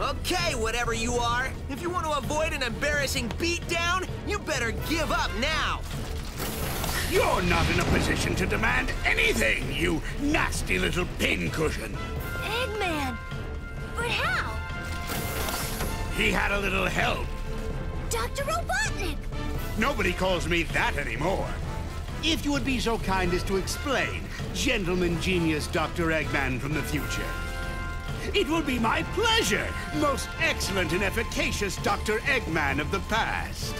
Okay, whatever you are. If you want to avoid an embarrassing beatdown, you better give up now. You're not in a position to demand anything, you nasty little pincushion. Eggman! But how? He had a little help. Dr. Robotnik! Nobody calls me that anymore. If you would be so kind as to explain, gentleman genius Dr. Eggman from the future. It will be my pleasure, most excellent and efficacious Dr. Eggman of the past.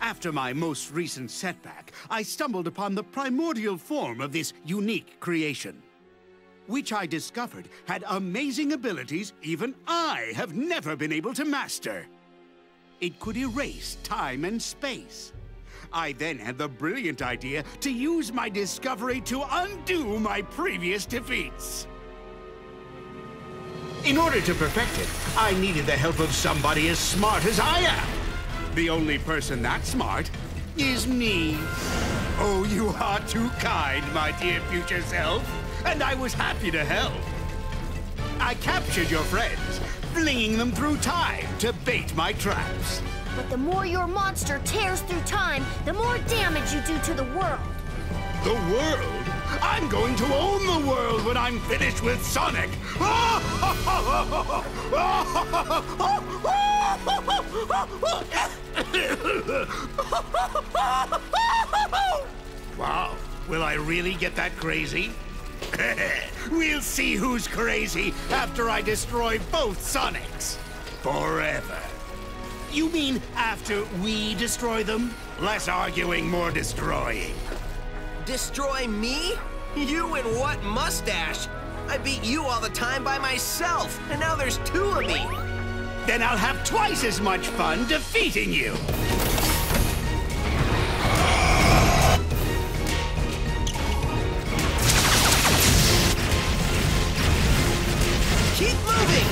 After my most recent setback, I stumbled upon the primordial form of this unique creation, which I discovered had amazing abilities even I have never been able to master. It could erase time and space. I then had the brilliant idea to use my discovery to undo my previous defeats. In order to perfect it, I needed the help of somebody as smart as I am. The only person that smart is me. Oh, you are too kind, my dear future self. And I was happy to help. I captured your friends, flinging them through time to bait my traps. But the more your monster tears through time, the more damage you do to the world. The world? I'm going to own the world when I'm finished with Sonic! wow, will I really get that crazy? we'll see who's crazy after I destroy both Sonics. Forever. You mean after we destroy them? Less arguing, more destroying. Destroy me? You and what mustache? I beat you all the time by myself, and now there's two of me. Then I'll have twice as much fun defeating you. Keep moving!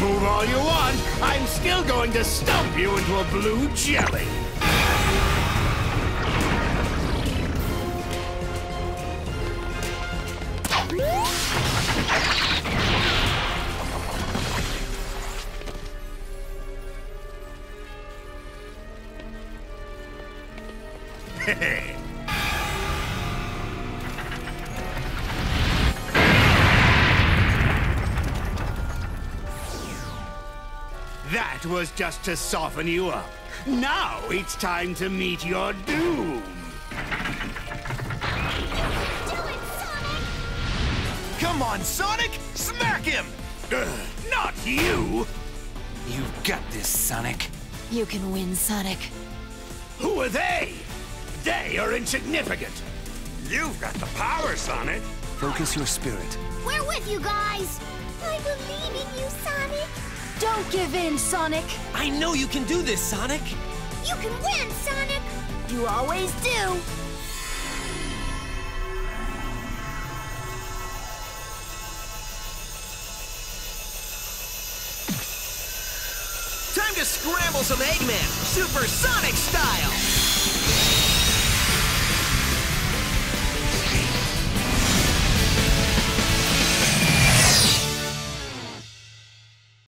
Move all you want, I'm still going to stump you into a blue jelly. That was just to soften you up. Now it's time to meet your doom. Come on, Sonic! Smack him! Ugh, not you! You've got this, Sonic. You can win, Sonic. Who are they? They are insignificant. You've got the power, Sonic. Focus your spirit. We're with you guys! I believe in you, Sonic! Don't give in, Sonic. I know you can do this, Sonic! You can win, Sonic! You always do! Time to scramble some Eggman, Super Sonic style!